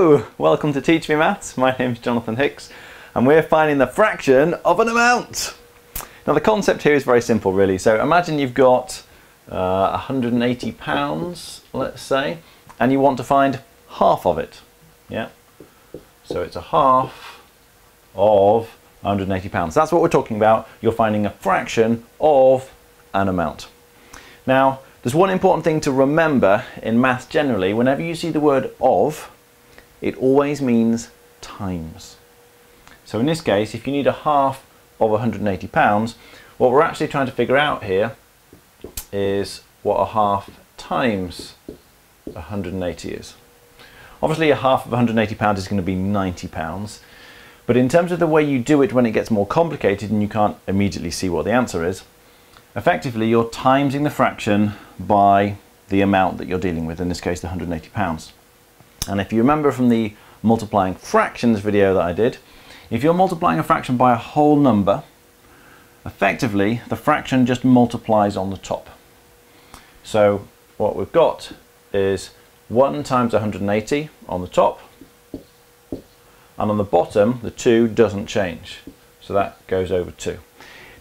Hello! Welcome to Teach Me Maths. My name is Jonathan Hicks and we're finding the fraction of an amount. Now the concept here is very simple really. So imagine you've got uh, 180 pounds, let's say, and you want to find half of it. Yeah. So it's a half of 180 pounds. That's what we're talking about. You're finding a fraction of an amount. Now, there's one important thing to remember in maths generally. Whenever you see the word of, it always means times. So in this case, if you need a half of 180 pounds, what we're actually trying to figure out here is what a half times 180 is. Obviously a half of 180 pounds is going to be 90 pounds, but in terms of the way you do it when it gets more complicated and you can't immediately see what the answer is, effectively you're timesing the fraction by the amount that you're dealing with, in this case the 180 pounds. And if you remember from the multiplying fractions video that I did, if you're multiplying a fraction by a whole number, effectively the fraction just multiplies on the top. So what we've got is 1 times 180 on the top and on the bottom the 2 doesn't change so that goes over 2.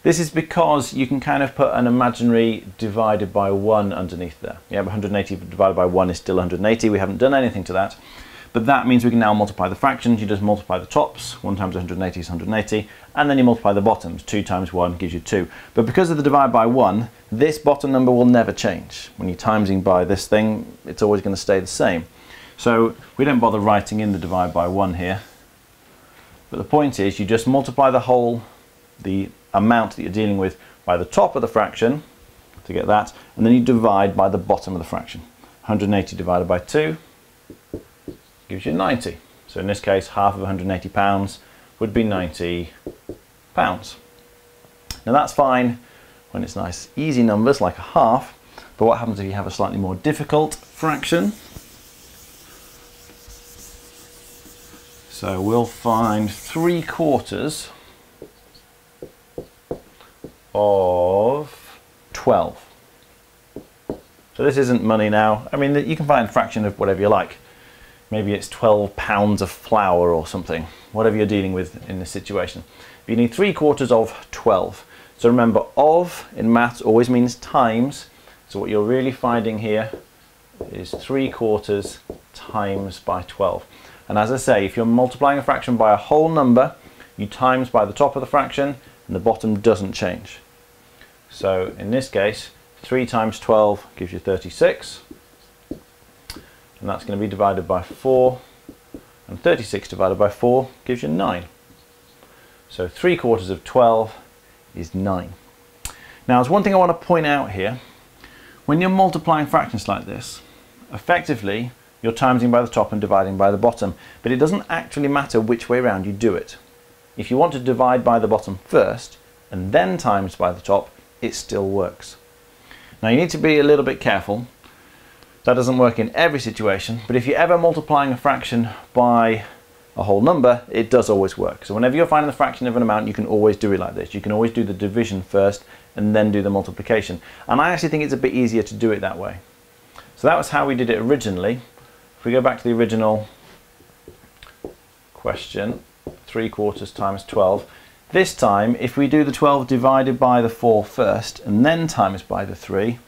This is because you can kind of put an imaginary divided by 1 underneath there. Yeah, 180 divided by 1 is still 180, we haven't done anything to that. But that means we can now multiply the fractions. You just multiply the tops, 1 times 180 is 180, and then you multiply the bottoms. 2 times 1 gives you 2. But because of the divide by 1, this bottom number will never change. When you're timesing by this thing, it's always going to stay the same. So we don't bother writing in the divide by 1 here. But the point is, you just multiply the whole, the amount that you're dealing with by the top of the fraction to get that, and then you divide by the bottom of the fraction. 180 divided by 2 gives you 90. So in this case, half of 180 pounds would be 90 pounds. Now that's fine when it's nice easy numbers like a half, but what happens if you have a slightly more difficult fraction? So we'll find 3 quarters of 12. So this isn't money now. I mean, you can find a fraction of whatever you like maybe it's 12 pounds of flour or something, whatever you're dealing with in this situation. You need three quarters of 12. So remember, of in maths always means times. So what you're really finding here is three quarters times by 12. And as I say, if you're multiplying a fraction by a whole number, you times by the top of the fraction and the bottom doesn't change. So in this case, 3 times 12 gives you 36 and that's going to be divided by 4 and 36 divided by 4 gives you 9. So 3 quarters of 12 is 9. Now there's one thing I want to point out here. When you're multiplying fractions like this, effectively you're timesing by the top and dividing by the bottom, but it doesn't actually matter which way around you do it. If you want to divide by the bottom first and then times by the top, it still works. Now you need to be a little bit careful that doesn't work in every situation, but if you're ever multiplying a fraction by a whole number, it does always work. So whenever you're finding the fraction of an amount, you can always do it like this. You can always do the division first and then do the multiplication. And I actually think it's a bit easier to do it that way. So that was how we did it originally. If we go back to the original question, 3 quarters times 12, this time if we do the 12 divided by the 4 first and then times by the 3,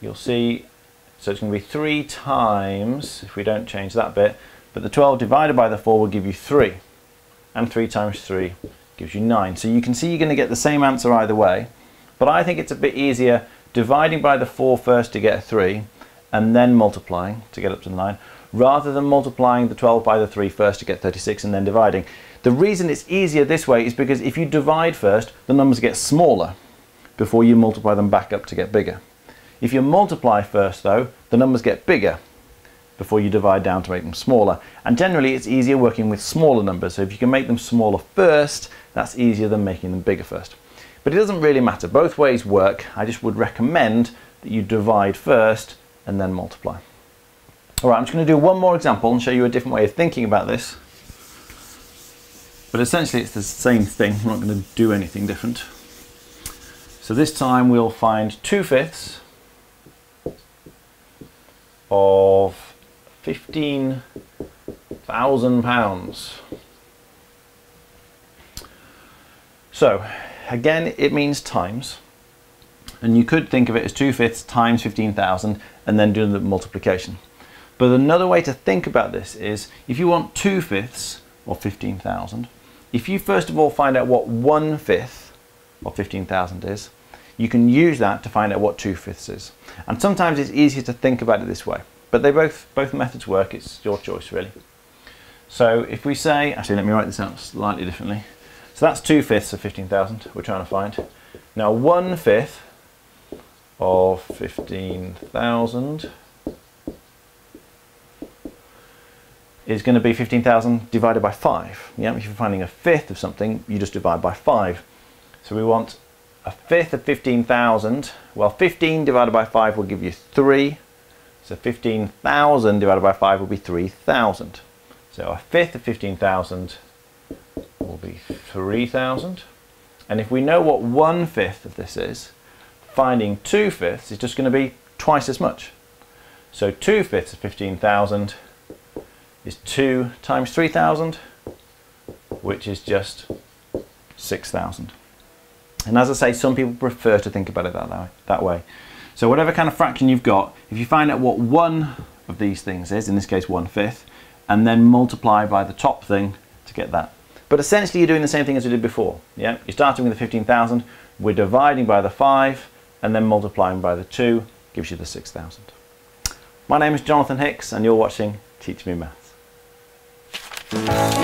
you'll see so it's going to be 3 times, if we don't change that bit, but the 12 divided by the 4 will give you 3. And 3 times 3 gives you 9. So you can see you're going to get the same answer either way. But I think it's a bit easier dividing by the 4 first to get a 3, and then multiplying to get up to 9, rather than multiplying the 12 by the 3 first to get 36 and then dividing. The reason it's easier this way is because if you divide first, the numbers get smaller before you multiply them back up to get bigger. If you multiply first though, the numbers get bigger before you divide down to make them smaller. And generally it's easier working with smaller numbers. So if you can make them smaller first, that's easier than making them bigger first. But it doesn't really matter. Both ways work. I just would recommend that you divide first and then multiply. All right, I'm just going to do one more example and show you a different way of thinking about this. But essentially it's the same thing. I'm not going to do anything different. So this time we'll find 2 fifths of 15 thousand pounds. So again, it means times. And you could think of it as 2 fifths times 15,000 and then do the multiplication. But another way to think about this is if you want 2 fifths or 15,000, if you first of all find out what 1 fifth of 15,000 is, you can use that to find out what 2 fifths is. And sometimes it's easier to think about it this way. But they both, both methods work, it's your choice really. So if we say, actually let me write this out slightly differently. So that's 2 fifths of 15,000 we're trying to find. Now one fifth of 15,000 is going to be 15,000 divided by 5. Yeah, if you're finding a fifth of something, you just divide by 5. So we want a fifth of 15,000. Well, 15 divided by 5 will give you 3. So 15,000 divided by 5 will be 3,000. So a fifth of 15,000 will be 3,000. And if we know what one fifth of this is, finding two fifths is just going to be twice as much. So two fifths of 15,000 is 2 times 3,000, which is just 6,000. And as I say, some people prefer to think about it that way, that way. So whatever kind of fraction you've got, if you find out what one of these things is, in this case one fifth, and then multiply by the top thing to get that. But essentially you're doing the same thing as we did before. Yeah, You're starting with the 15,000, we're dividing by the 5, and then multiplying by the 2 gives you the 6,000. My name is Jonathan Hicks and you're watching Teach Me Maths.